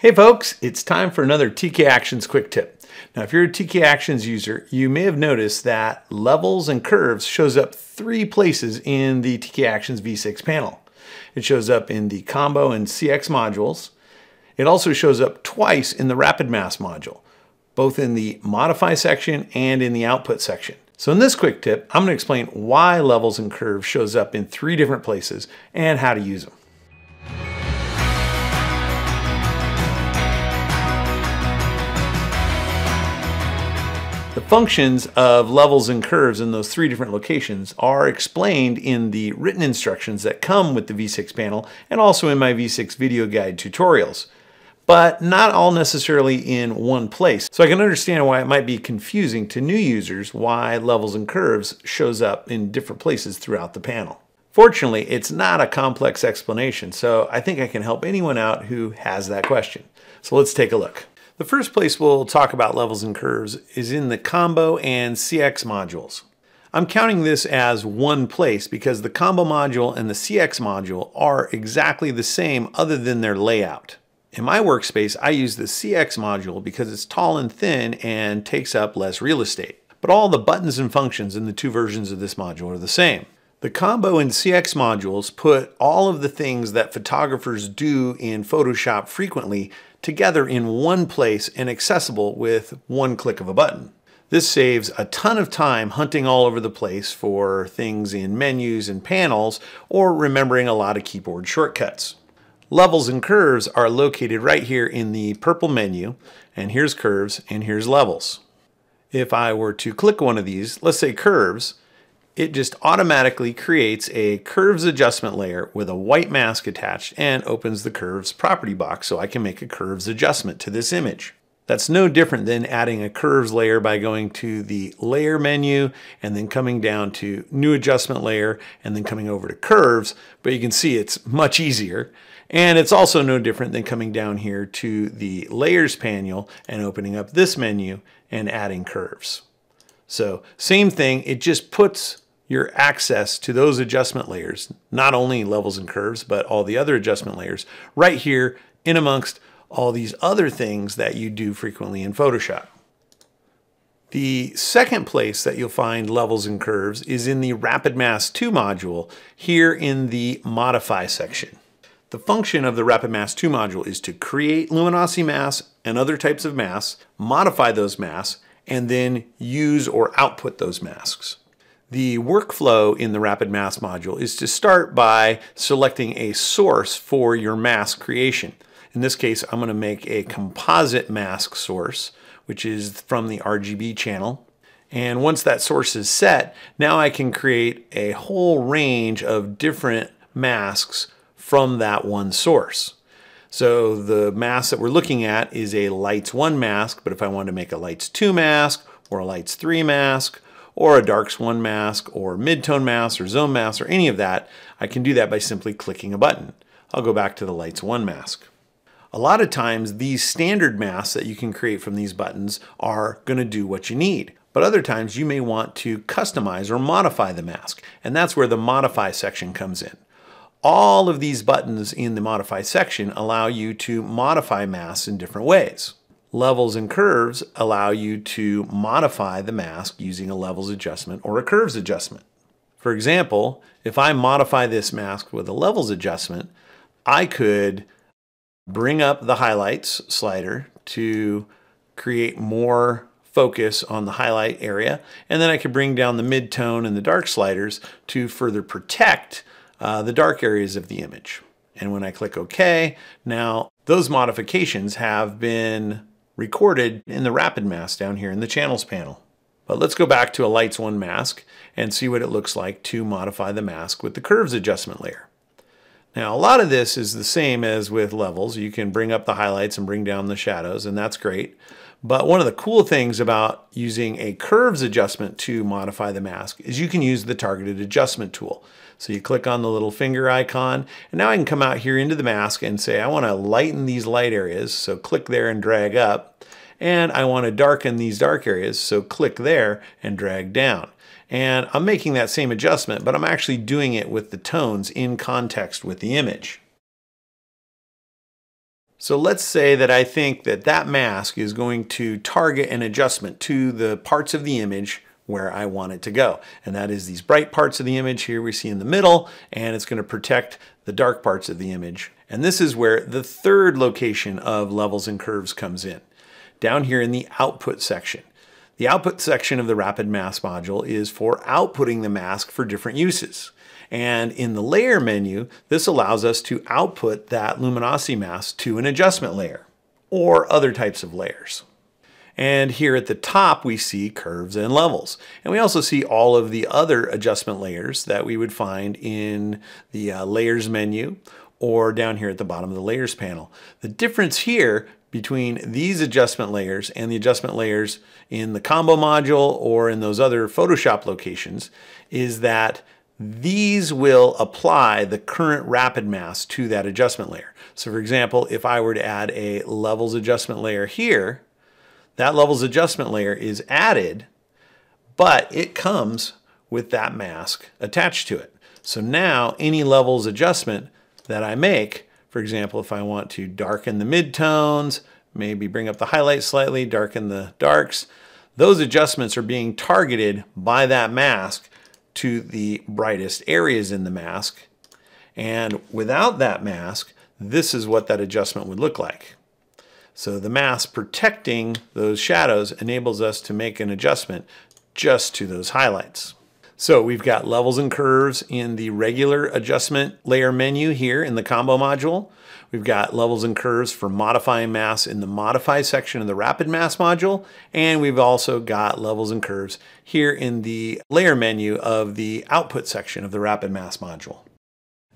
Hey folks, it's time for another TK Actions quick tip. Now if you're a TK Actions user, you may have noticed that levels and curves shows up three places in the TK Actions V6 panel. It shows up in the combo and CX modules. It also shows up twice in the rapid mask module, both in the modify section and in the output section. So in this quick tip, I'm going to explain why levels and curves shows up in three different places and how to use them. Functions of levels and curves in those three different locations are explained in the written instructions that come with the V6 panel and also in my V6 video guide tutorials, but not all necessarily in one place. So I can understand why it might be confusing to new users why levels and curves shows up in different places throughout the panel. Fortunately, it's not a complex explanation, so I think I can help anyone out who has that question. So let's take a look. The first place we'll talk about levels and curves is in the combo and CX modules. I'm counting this as one place because the combo module and the CX module are exactly the same other than their layout. In my workspace, I use the CX module because it's tall and thin and takes up less real estate. But all the buttons and functions in the two versions of this module are the same. The combo and CX modules put all of the things that photographers do in Photoshop frequently together in one place and accessible with one click of a button. This saves a ton of time hunting all over the place for things in menus and panels or remembering a lot of keyboard shortcuts. Levels and curves are located right here in the purple menu and here's curves and here's levels. If I were to click one of these, let's say curves, it just automatically creates a curves adjustment layer with a white mask attached and opens the curves property box so I can make a curves adjustment to this image. That's no different than adding a curves layer by going to the layer menu and then coming down to new adjustment layer and then coming over to curves, but you can see it's much easier. And it's also no different than coming down here to the layers panel and opening up this menu and adding curves. So same thing, it just puts your access to those adjustment layers, not only levels and curves, but all the other adjustment layers right here in amongst all these other things that you do frequently in Photoshop. The second place that you'll find levels and curves is in the Rapid Mask 2 module here in the Modify section. The function of the Rapid Mask 2 module is to create luminosity masks and other types of masks, modify those masks, and then use or output those masks. The workflow in the Rapid Mask module is to start by selecting a source for your mask creation. In this case, I'm going to make a composite mask source, which is from the RGB channel. And once that source is set, now I can create a whole range of different masks from that one source. So the mask that we're looking at is a Lights 1 mask, but if I want to make a Lights 2 mask or a Lights 3 mask or a darks one mask or midtone mask or zone mask or any of that, I can do that by simply clicking a button. I'll go back to the lights one mask. A lot of times these standard masks that you can create from these buttons are going to do what you need. But other times you may want to customize or modify the mask, and that's where the modify section comes in. All of these buttons in the modify section allow you to modify masks in different ways. Levels and curves allow you to modify the mask using a levels adjustment or a curves adjustment. For example, if I modify this mask with a levels adjustment, I could bring up the highlights slider to create more focus on the highlight area. And then I could bring down the mid-tone and the dark sliders to further protect uh, the dark areas of the image. And when I click OK, now those modifications have been recorded in the rapid mask down here in the channels panel. But let's go back to a lights one mask and see what it looks like to modify the mask with the curves adjustment layer. Now, a lot of this is the same as with levels. You can bring up the highlights and bring down the shadows, and that's great. But one of the cool things about using a curves adjustment to modify the mask is you can use the targeted adjustment tool. So you click on the little finger icon, and now I can come out here into the mask and say, I want to lighten these light areas. So click there and drag up. And I want to darken these dark areas. So click there and drag down. And I'm making that same adjustment, but I'm actually doing it with the tones in context with the image. So let's say that I think that that mask is going to target an adjustment to the parts of the image where I want it to go. And that is these bright parts of the image here we see in the middle, and it's going to protect the dark parts of the image. And this is where the third location of levels and curves comes in, down here in the output section. The output section of the Rapid Mask module is for outputting the mask for different uses. And in the layer menu, this allows us to output that luminosity mask to an adjustment layer or other types of layers. And here at the top, we see curves and levels. And we also see all of the other adjustment layers that we would find in the uh, layers menu or down here at the bottom of the layers panel. The difference here between these adjustment layers and the adjustment layers in the combo module or in those other Photoshop locations is that these will apply the current rapid mask to that adjustment layer. So for example, if I were to add a levels adjustment layer here, that levels adjustment layer is added, but it comes with that mask attached to it. So now any levels adjustment that I make, for example, if I want to darken the midtones, maybe bring up the highlights slightly, darken the darks, those adjustments are being targeted by that mask to the brightest areas in the mask. And without that mask, this is what that adjustment would look like. So the mask protecting those shadows enables us to make an adjustment just to those highlights. So we've got levels and curves in the regular adjustment layer menu here in the combo module. We've got levels and curves for modifying mass in the modify section of the rapid mask module. And we've also got levels and curves here in the layer menu of the output section of the rapid mask module.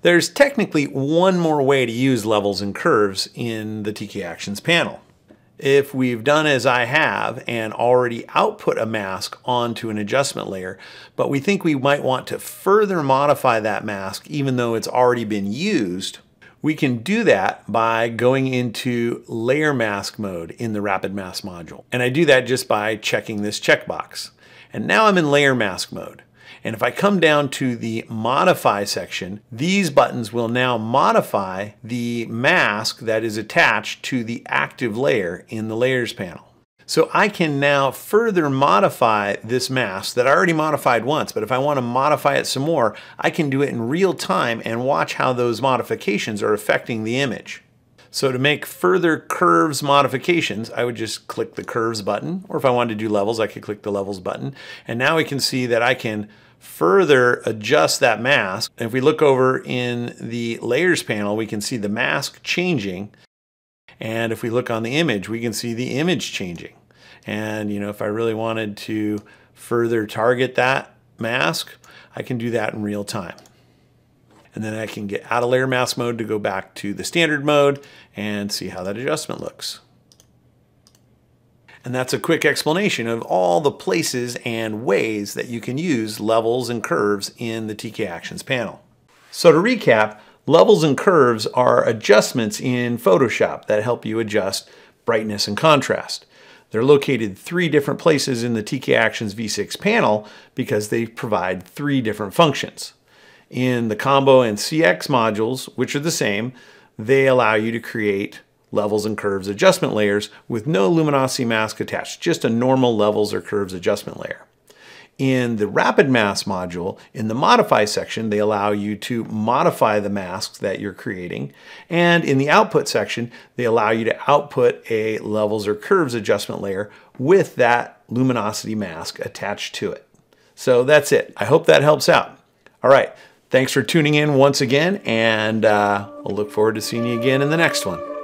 There's technically one more way to use levels and curves in the TK Actions panel if we've done as I have and already output a mask onto an adjustment layer, but we think we might want to further modify that mask even though it's already been used, we can do that by going into layer mask mode in the Rapid Mask module. And I do that just by checking this checkbox. And now I'm in layer mask mode. And if I come down to the modify section, these buttons will now modify the mask that is attached to the active layer in the layers panel. So I can now further modify this mask that I already modified once, but if I want to modify it some more, I can do it in real time and watch how those modifications are affecting the image. So to make further curves modifications, I would just click the curves button, or if I wanted to do levels, I could click the levels button. And now we can see that I can further adjust that mask. If we look over in the layers panel, we can see the mask changing. And if we look on the image, we can see the image changing. And you know, if I really wanted to further target that mask, I can do that in real time. And then I can get out of layer mask mode to go back to the standard mode and see how that adjustment looks. And that's a quick explanation of all the places and ways that you can use levels and curves in the TK Actions panel. So to recap, levels and curves are adjustments in Photoshop that help you adjust brightness and contrast. They're located three different places in the TK Actions V6 panel because they provide three different functions. In the Combo and CX modules, which are the same, they allow you to create levels and curves adjustment layers with no luminosity mask attached, just a normal levels or curves adjustment layer. In the Rapid Mask module, in the Modify section, they allow you to modify the masks that you're creating. And in the Output section, they allow you to output a levels or curves adjustment layer with that luminosity mask attached to it. So that's it. I hope that helps out. All right. Thanks for tuning in once again, and uh, we'll look forward to seeing you again in the next one.